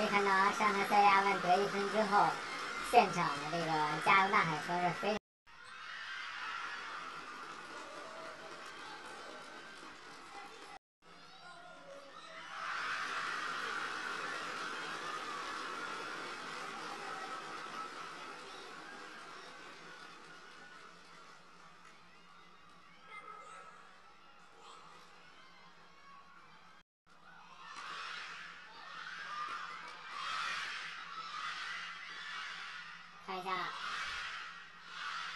可以看到啊上海赛亚万得一分之后，现场的这个加油呐喊声是非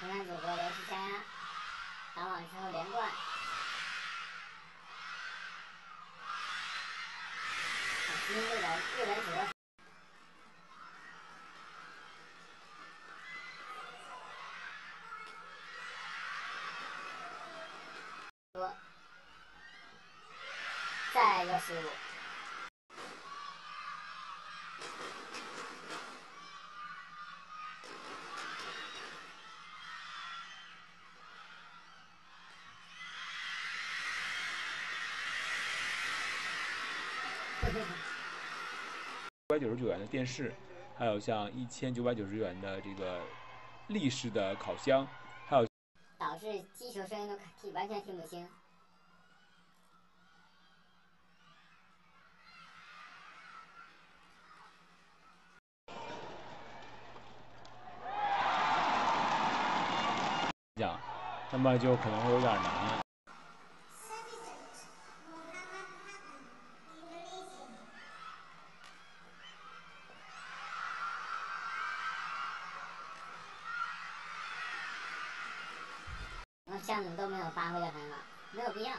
红山组合连续加压，打网之后连贯。今天这个日本组合。多，再一个失误。九百九十九元的电视，还有像一千九百九十元的这个立式的烤箱，还有导致击球声音都听完全听不清。讲，那么就可能会有点难。项目都没有发挥的很好，没有必要。